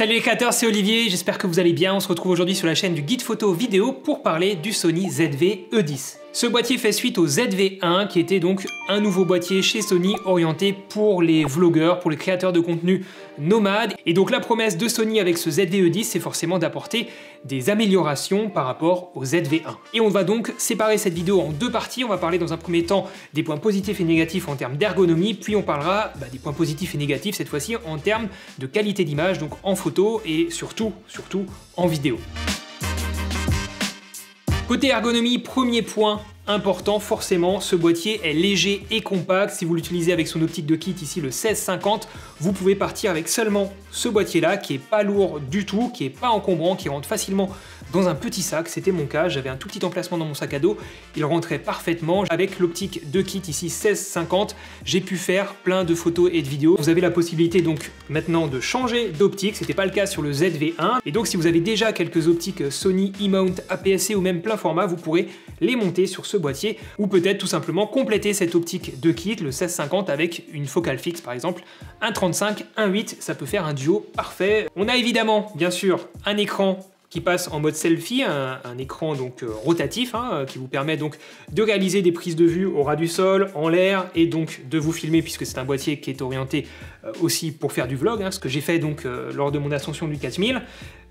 Salut les créateurs, c'est Olivier, j'espère que vous allez bien. On se retrouve aujourd'hui sur la chaîne du guide photo vidéo pour parler du Sony ZV E10. Ce boîtier fait suite au ZV1 qui était donc un nouveau boîtier chez Sony orienté pour les vlogueurs, pour les créateurs de contenu nomades. Et donc la promesse de Sony avec ce ZV-E10 c'est forcément d'apporter des améliorations par rapport au ZV1. Et on va donc séparer cette vidéo en deux parties. On va parler dans un premier temps des points positifs et négatifs en termes d'ergonomie, puis on parlera bah, des points positifs et négatifs cette fois-ci en termes de qualité d'image, donc en photo et surtout, surtout en vidéo. Côté ergonomie, premier point important, forcément, ce boîtier est léger et compact. Si vous l'utilisez avec son optique de kit, ici le 1650, vous pouvez partir avec seulement ce boîtier-là, qui est pas lourd du tout, qui est pas encombrant, qui rentre facilement dans un petit sac. C'était mon cas, j'avais un tout petit emplacement dans mon sac à dos. Il rentrait parfaitement. Avec l'optique de kit ici 1650, j'ai pu faire plein de photos et de vidéos. Vous avez la possibilité donc maintenant de changer d'optique. C'était pas le cas sur le ZV1. Et donc si vous avez déjà quelques optiques Sony E-mount APS-C ou même plein format, vous pourrez les monter sur ce boîtier ou peut-être tout simplement compléter cette optique de kit, le 1650 avec une focale fixe par exemple, 1.35, 1.8, ça peut faire un duo parfait. On a évidemment, bien sûr, un écran qui passe en mode selfie, un, écran donc euh, rotatif hein, euh, qui vous permet donc de réaliser des prises de vue au ras du sol, en l'air et donc de vous filmer puisque c'est un boîtier qui est orienté euh, aussi pour faire du vlog, hein, ce que j'ai fait donc lors de mon ascension du 4000.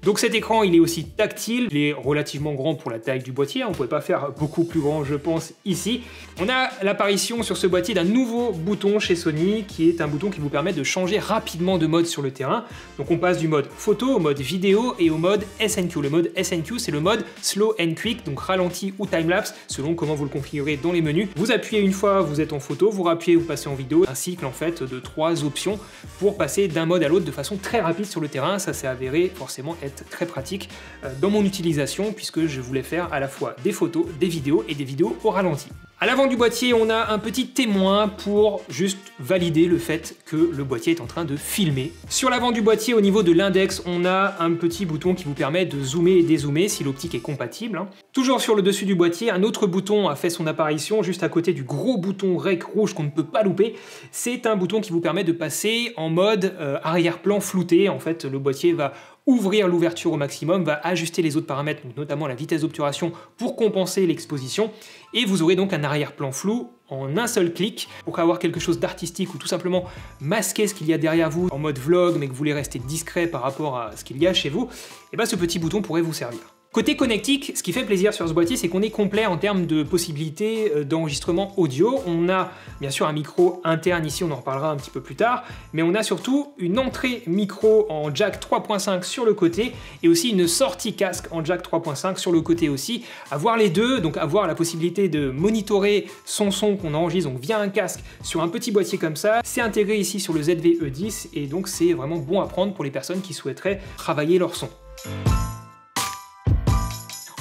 Donc cet écran, il est aussi tactile, il est relativement grand pour la taille du boîtier, on ne pouvait pas faire beaucoup plus grand, je pense, ici. On a l'apparition sur ce boîtier d'un nouveau bouton chez Sony, qui est un bouton qui vous permet de changer rapidement de mode sur le terrain. Donc on passe du mode photo au mode vidéo et au mode SNQ. Le mode SNQ, c'est le mode Slow and Quick, donc ralenti ou time-lapse, selon comment vous le configurez dans les menus. Vous appuyez une fois, vous êtes en photo, vous rappuyez, vous passez en vidéo, un cycle en fait de trois options pour passer d'un mode à l'autre de façon très rapide sur le terrain. Ça s'est avéré forcément très pratique euh, dans mon utilisation puisque je voulais faire à la fois des photos, des vidéos et des vidéos au ralenti. À l'avant du boîtier, on a un petit témoin pour juste valider le fait que le boîtier est en train de filmer. Sur l'avant du boîtier, au niveau de l'index, on a un petit bouton qui vous permet de zoomer et dézoomer si l'optique est compatible. Hein. Toujours sur le dessus du boîtier, un autre bouton a fait son apparition juste à côté du gros bouton REC rouge qu'on ne peut pas louper. C'est un bouton qui vous permet de passer en mode euh, arrière-plan flouté. En fait, le boîtier va ouvrir l'ouverture au maximum, va ajuster les autres paramètres, notamment la vitesse d'obturation, pour compenser l'exposition, et vous aurez donc un arrière-plan flou en un seul clic pour avoir quelque chose d'artistique ou tout simplement masquer ce qu'il y a derrière vous en mode vlog mais que vous voulez rester discret par rapport à ce qu'il y a chez vous, et eh bien ce petit bouton pourrait vous servir. Côté connectique, ce qui fait plaisir sur ce boîtier, c'est qu'on est complet en termes de possibilités euh, d'enregistrement audio. On a bien sûr un micro interne ici, on en reparlera un petit peu plus tard, mais on a surtout une entrée micro en jack 3.5 sur le côté et aussi une sortie casque en jack 3.5 sur le côté aussi. Avoir les deux, donc avoir la possibilité de monitorer son son qu'on enregistre donc via un casque sur un petit boîtier comme ça, c'est intégré ici sur le ZV-E10 et donc c'est vraiment bon à prendre pour les personnes qui souhaiteraient travailler leur son.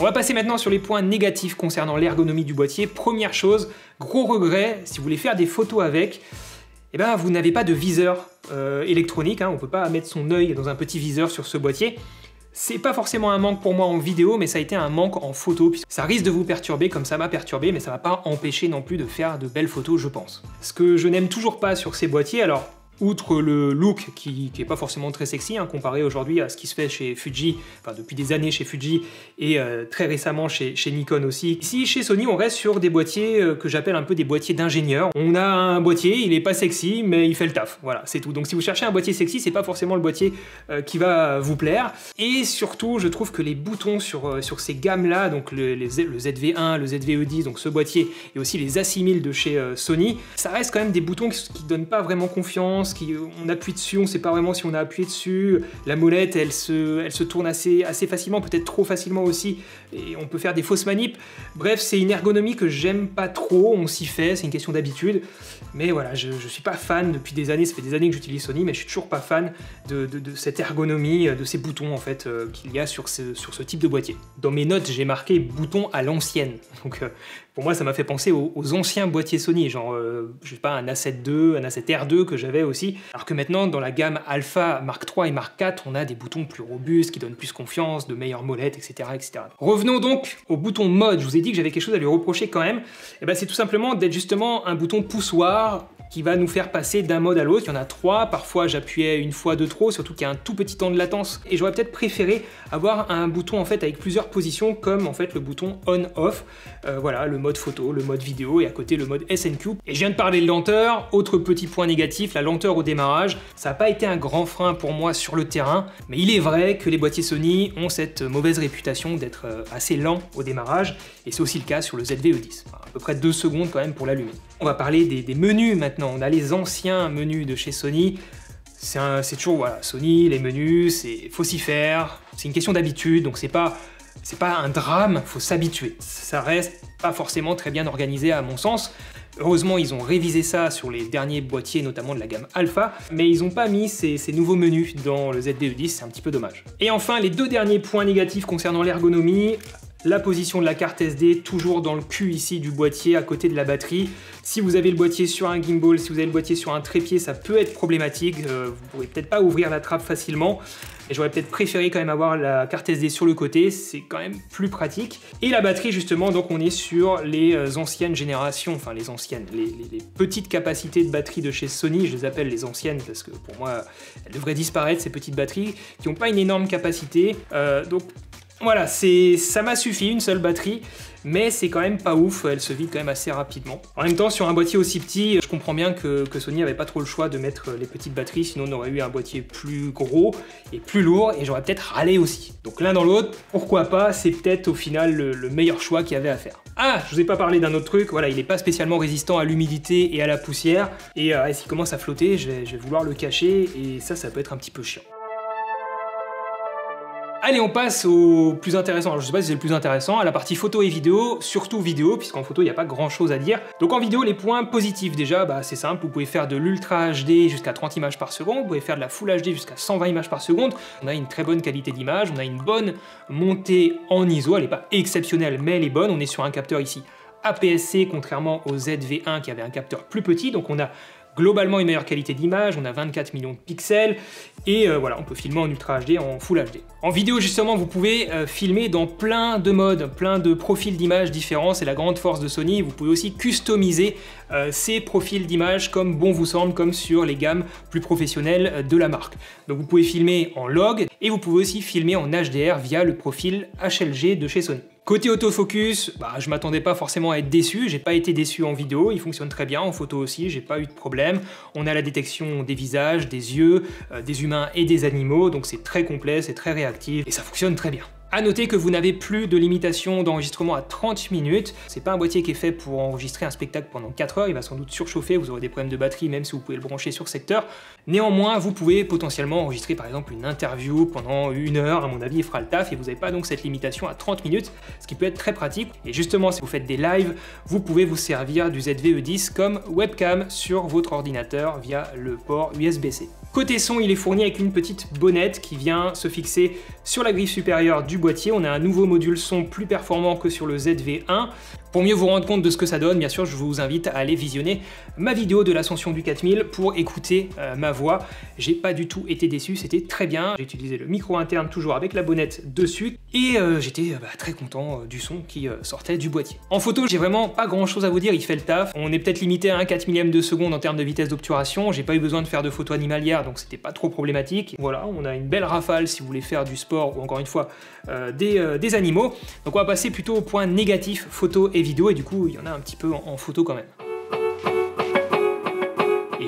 On va passer maintenant sur les points négatifs concernant l'ergonomie du boîtier. Première chose, gros regret, si vous voulez faire des photos avec, eh ben, vous n'avez pas de viseur euh, électronique, hein. on ne peut pas mettre son œil dans un petit viseur sur ce boîtier. C'est pas forcément un manque pour moi en vidéo, mais ça a été un manque en photo. Ça risque de vous perturber comme ça m'a perturbé, mais ça va pas empêcher non plus de faire de belles photos, je pense. Ce que je n'aime toujours pas sur ces boîtiers, alors outre le look qui, n'est pas forcément très sexy, hein, comparé aujourd'hui à ce qui se fait chez Fuji, enfin depuis des années chez Fuji et euh, très récemment chez, Nikon aussi. Ici, chez Sony, on reste sur des boîtiers euh, que j'appelle un peu des boîtiers d'ingénieurs. On a un boîtier, il est pas sexy, mais il fait le taf. Voilà, c'est tout. Donc si vous cherchez un boîtier sexy, c'est pas forcément le boîtier euh, qui va vous plaire. Et surtout, je trouve que les boutons sur, ces gammes-là, donc le, le, ZV1, le ZV-E10, donc ce boîtier, et aussi les A6000 de chez Sony, ça reste quand même des boutons qui, qui donnent pas vraiment confiance on appuie dessus, on sait pas vraiment si on a appuyé dessus. La molette, elle se, tourne assez, facilement, peut-être trop facilement aussi, et on peut faire des fausses manips. Bref, c'est une ergonomie que j'aime pas trop, on s'y fait, c'est une question d'habitude. Mais voilà, je, je suis pas fan depuis des années, ça fait des années que j'utilise Sony, mais je suis toujours pas fan de, cette ergonomie, de ces boutons en fait euh, qu'il y a sur ce, type de boîtier. Dans mes notes, j'ai marqué bouton à l'ancienne. Donc euh, pour moi, ça m'a fait penser aux, anciens boîtiers Sony, genre, euh, je sais pas, un A7 II, un A7 R2 que j'avais aussi. Alors que maintenant, dans la gamme Alpha, Mark III et Mark IV, on a des boutons plus robustes, qui donnent plus confiance, de meilleures molettes, etc. etc. Revenons donc au bouton mode. Je vous ai dit que j'avais quelque chose à lui reprocher quand même. Et eh ben, c'est tout simplement d'être justement un bouton poussoir qui va nous faire passer d'un mode à l'autre. Il y en a trois, parfois j'appuyais une fois de trop, surtout qu'il y a un tout petit temps de latence. Et j'aurais peut-être préféré avoir un bouton en fait avec plusieurs positions, comme en fait le bouton on-off. Euh, voilà, le mode photo, le mode vidéo et à côté le mode SNQ. Et je viens de parler de lenteur, autre petit point négatif, la lenteur au démarrage. Ça n'a pas été un grand frein pour moi sur le terrain, mais il est vrai que les boîtiers Sony ont cette mauvaise réputation d'être euh, assez lents au démarrage, et c'est aussi le cas sur le ZVE10. à peu près deux secondes quand même pour l'allumer. On va parler des, menus maintenant. On a les anciens menus de chez Sony. C'est toujours, Sony, les menus, c'est faut s'y faire. C'est une question d'habitude, donc c'est pas pas un drame, faut s'habituer. Ça reste pas forcément très bien organisé à mon sens. Heureusement, ils ont révisé ça sur les derniers boîtiers, notamment de la gamme Alpha, mais ils n'ont pas mis ces, ces, nouveaux menus dans le ZDE10, c'est un petit peu dommage. Et enfin, les deux derniers points négatifs concernant l'ergonomie, la position de la carte SD toujours dans le cul ici du boîtier à côté de la batterie. Si vous avez le boîtier sur un gimbal, si vous avez le boîtier sur un trépied, ça peut être problématique. Euh, vous ne pourrez peut-être pas ouvrir la trappe facilement. Et j'aurais peut-être préféré quand même avoir la carte SD sur le côté, c'est quand même plus pratique. Et la batterie justement, donc on est sur les euh, anciennes générations, enfin les anciennes, les, petites capacités de batterie de chez Sony, je les appelle les anciennes parce que pour moi elles devraient disparaître ces petites batteries qui n'ont pas une énorme capacité. Euh, donc voilà, ça m'a suffi, une seule batterie, mais c'est quand même pas ouf, elle se vide quand même assez rapidement. En même temps, sur un boîtier aussi petit, je comprends bien que, Sony avait pas trop le choix de mettre les petites batteries, sinon on aurait eu un boîtier plus gros et plus lourd, et j'aurais peut-être râlé aussi. Donc l'un dans l'autre, pourquoi pas, c'est peut-être au final le, meilleur choix qu'il y avait à faire. Ah, je vous ai pas parlé d'un autre truc, voilà, il n'est pas spécialement résistant à l'humidité et à la poussière, et euh, s'il commence à flotter, je vais vouloir le cacher, et ça, ça peut être un petit peu chiant. Allez, on passe au plus intéressant. Alors, je sais pas si c'est le plus intéressant, à la partie photo et vidéo, surtout vidéo, puisqu'en photo, il n'y a pas grand chose à dire. Donc en vidéo, les points positifs, déjà, bah, c'est simple, vous pouvez faire de l'Ultra HD jusqu'à 30 images par seconde, vous pouvez faire de la Full HD jusqu'à 120 images par seconde. On a une très bonne qualité d'image, on a une bonne montée en ISO, elle n'est pas exceptionnelle, mais elle est bonne. On est sur un capteur ici APS-C, contrairement au ZV1 qui avait un capteur plus petit, donc on a globalement une meilleure qualité d'image, on a 24 millions de pixels, et euh, voilà, on peut filmer en Ultra HD, en Full HD. En vidéo justement, vous pouvez euh, filmer dans plein de modes, plein de profils d'image différents, c'est la grande force de Sony, vous pouvez aussi customiser euh, ces profils d'image comme bon vous semble, comme sur les gammes plus professionnelles de la marque. Donc vous pouvez filmer en log, et vous pouvez aussi filmer en HDR via le profil HLG de chez Sony. Côté autofocus, bah, je m'attendais pas forcément à être déçu, j'ai pas été déçu en vidéo, il fonctionne très bien, en photo aussi, j'ai pas eu de problème. On a la détection des visages, des yeux, euh, des humains et des animaux, donc c'est très complet, c'est très réactif, et ça fonctionne très bien. A noter que vous n'avez plus de limitation d'enregistrement à 30 minutes. C'est pas un boîtier qui est fait pour enregistrer un spectacle pendant 4 heures, il va sans doute surchauffer, vous aurez des problèmes de batterie même si vous pouvez le brancher sur secteur. Néanmoins, vous pouvez potentiellement enregistrer par exemple une interview pendant une heure, à mon avis il fera le taf et vous n'avez pas donc cette limitation à 30 minutes, ce qui peut être très pratique. Et justement, si vous faites des lives, vous pouvez vous servir du ZVE10 comme webcam sur votre ordinateur via le port USB-C. Côté son, il est fourni avec une petite bonnette qui vient se fixer sur la griffe supérieure du boîtier. On a un nouveau module son plus performant que sur le ZV1. Pour mieux vous rendre compte de ce que ça donne, bien sûr, je vous invite à aller visionner ma vidéo de l'ascension du 4000 pour écouter euh, ma voix. J'ai pas du tout été déçu, c'était très bien. J'ai utilisé le micro interne toujours avec la bonnette dessus et euh, j'étais euh, bah, très content du son qui sortait du boîtier. En photo, j'ai vraiment pas grand chose à vous dire, il fait le taf. On est peut-être limité à un 4 millième de seconde en termes de vitesse d'obturation. J'ai pas eu besoin de faire de photos animalières, donc c'était pas trop problématique. Voilà, on a une belle rafale si vous voulez faire du sport ou encore une fois des, des animaux. Donc on va passer plutôt au point négatif, photo et vidéo et du coup il y en a un petit peu en photo quand même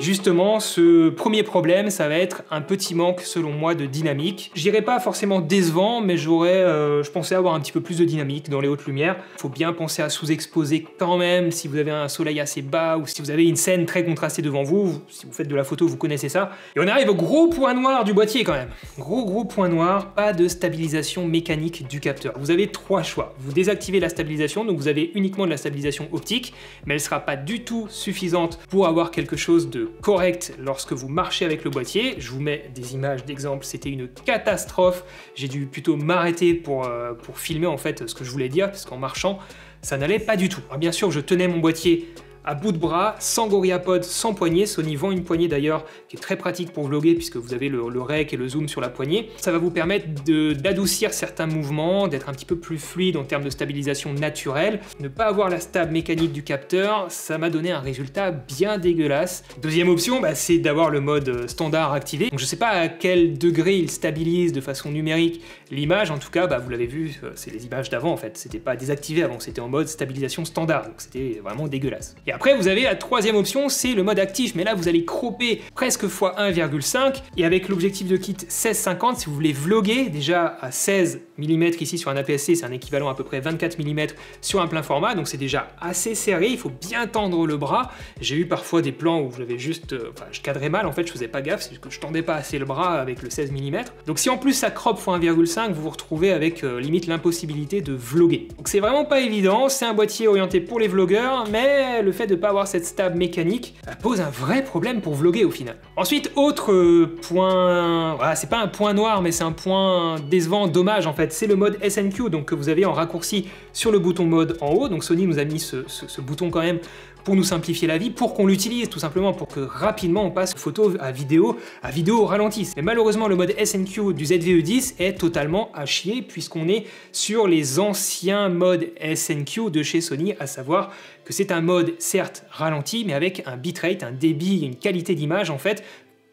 justement, ce premier problème, ça va être un petit manque, selon moi, de dynamique. Je dirais pas forcément décevant, mais j'aurais, euh, je pensais avoir un petit peu plus de dynamique dans les hautes lumières. Faut bien penser à sous-exposer quand même, si vous avez un soleil assez bas, ou si vous avez une scène très contrastée devant vous, si vous faites de la photo, vous connaissez ça. Et on arrive au gros point noir du boîtier quand même. Gros gros point noir, pas de stabilisation mécanique du capteur. Vous avez trois choix. Vous désactivez la stabilisation, donc vous avez uniquement de la stabilisation optique, mais elle sera pas du tout suffisante pour avoir quelque chose de correct lorsque vous marchez avec le boîtier. Je vous mets des images d'exemple, c'était une catastrophe. J'ai dû plutôt m'arrêter pour, euh, filmer en fait ce que je voulais dire, parce qu'en marchant, ça n'allait pas du tout. Bien sûr, je tenais mon boîtier à bout de bras, sans GorillaPod, sans poignée. Sony vend une poignée d'ailleurs qui est très pratique pour vlogger puisque vous avez le, rec et le zoom sur la poignée. Ça va vous permettre d'adoucir certains mouvements, d'être un petit peu plus fluide en termes de stabilisation naturelle. Ne pas avoir la stab mécanique du capteur, ça m'a donné un résultat bien dégueulasse. Deuxième option, bah, c'est d'avoir le mode standard activé. Je sais pas à quel degré il stabilise de façon numérique l'image, en tout cas, bah, vous l'avez vu, euh, c'est les images d'avant en fait. C'était pas désactivé avant, c'était en mode stabilisation standard, c'était vraiment dégueulasse. Après, vous avez la troisième option, c'est le mode actif, mais là, vous allez cropper presque x 1,5, et avec l'objectif de kit 16-50, si vous voulez vlogger, déjà à 16 mm ici sur un APS-C, c'est un équivalent à peu près 24 mm sur un plein format, donc c'est déjà assez serré, il faut bien tendre le bras. J'ai eu parfois des plans où j'avais juste, euh, enfin, je cadrais mal, en fait, je faisais pas gaffe, c'est que je tendais pas assez le bras avec le 16 mm. Donc si en plus ça crop x 1,5, vous vous retrouvez avec euh, limite l'impossibilité de vlogger. Donc c'est vraiment pas évident, c'est un boîtier orienté pour les vlogueurs, mais le fait de pas avoir cette stab mécanique bah, pose un vrai problème pour vlogger au final. Ensuite, autre euh, point, c'est pas un point noir, mais c'est un point décevant, dommage en fait, c'est le mode SNQ, donc que vous avez en raccourci sur le bouton mode en haut. Donc Sony nous a mis ce bouton quand même pour nous simplifier la vie, pour qu'on l'utilise tout simplement, pour que rapidement on passe photo à vidéo, à vidéo au ralenti. Mais malheureusement le mode SNQ du ZVE10 est totalement à chier puisqu'on est sur les anciens modes SNQ de chez Sony, à savoir c'est un mode certes ralenti mais avec un bitrate, un débit, une qualité d'image en fait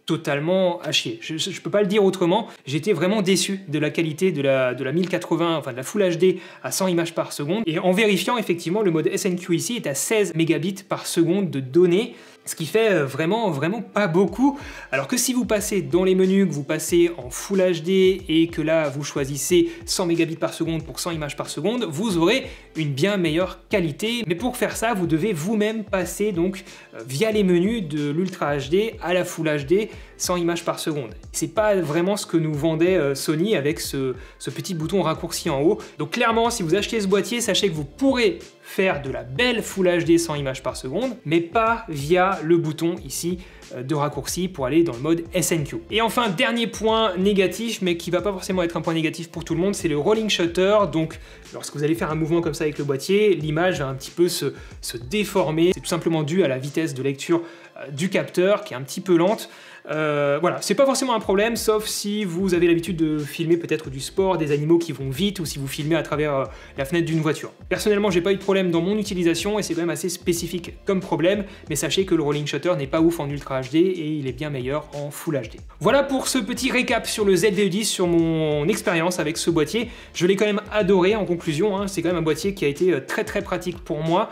totalement à chier. Je, ne peux pas le dire autrement, j'étais vraiment déçu de la qualité de la, de la 1080, enfin de la Full HD à 100 images par seconde. Et en vérifiant, effectivement, le mode SNQ ici est à 16 mégabits par seconde de données ce qui fait euh, vraiment, vraiment pas beaucoup. Alors que si vous passez dans les menus, que vous passez en Full HD et que là vous choisissez 100 mégabits par seconde pour 100 images par seconde, vous aurez une bien meilleure qualité. Mais pour faire ça, vous devez vous-même passer donc euh, via les menus de l'Ultra HD à la Full HD 100 images par seconde. C'est pas vraiment ce que nous vendait euh, Sony avec ce, ce petit bouton raccourci en haut. Donc clairement, si vous achetez ce boîtier, sachez que vous pourrez faire de la belle Full HD 100 images par seconde, mais pas via le bouton ici de raccourci pour aller dans le mode SNQ. Et enfin, dernier point négatif, mais qui va pas forcément être un point négatif pour tout le monde, c'est le rolling shutter. Donc, lorsque vous allez faire un mouvement comme ça avec le boîtier, l'image va un petit peu se, se déformer. C'est tout simplement dû à la vitesse de lecture euh, du capteur qui est un petit peu lente. Euh, voilà, c'est pas forcément un problème, sauf si vous avez l'habitude de filmer peut-être du sport, des animaux qui vont vite, ou si vous filmez à travers euh, la fenêtre d'une voiture. Personnellement, j'ai pas eu de problème dans mon utilisation, et c'est quand même assez spécifique comme problème, mais sachez que le rolling shutter n'est pas ouf en Ultra Et il est bien meilleur en Full HD. Voilà pour ce petit récap sur le ZV10, sur mon expérience avec ce boîtier. Je l'ai quand même adoré en conclusion, hein. c'est quand même un boîtier qui a été euh, très très pratique pour moi,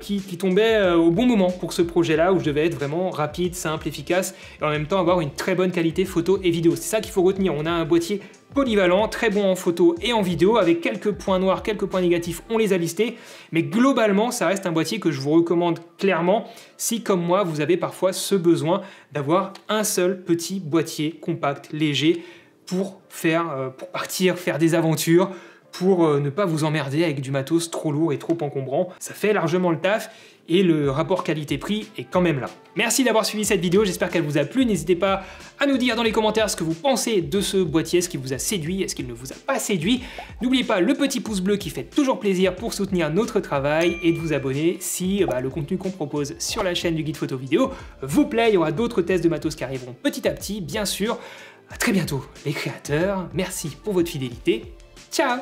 qui, qui, tombait au bon moment pour ce projet-là, où je devais être vraiment rapide, simple, efficace, et en même temps avoir une très bonne qualité photo et vidéo. C'est ça qu'il faut retenir, on a un boîtier polyvalent, très bon en photo et en vidéo, avec quelques points noirs, quelques points négatifs, on les a listés, mais globalement, ça reste un boîtier que je vous recommande clairement si, comme moi, vous avez parfois ce besoin d'avoir un seul petit boîtier compact, léger, pour faire, euh, pour partir, faire des aventures, pour euh, ne pas vous emmerder avec du matos trop lourd et trop encombrant. Ça fait largement le taf et le rapport qualité-prix est quand même là. Merci d'avoir suivi cette vidéo, j'espère qu'elle vous a plu. N'hésitez pas à nous dire dans les commentaires ce que vous pensez de ce boîtier, est-ce qu'il vous a séduit, est-ce qu'il ne vous a pas séduit. N'oubliez pas le petit pouce bleu qui fait toujours plaisir pour soutenir notre travail et de vous abonner si bah, le contenu qu'on propose sur la chaîne du guide photo vidéo vous plaît. Il y aura d'autres tests de matos qui arriveront petit à petit, bien sûr. A très bientôt les créateurs, merci pour votre fidélité. Ciao